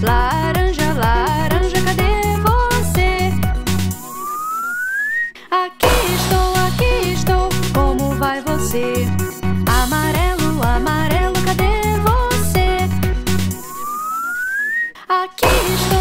Laranja, laranja, cadê você? Aqui estou, aqui estou, como vai você? Amarelo, amarelo, cadê você? Aqui estou.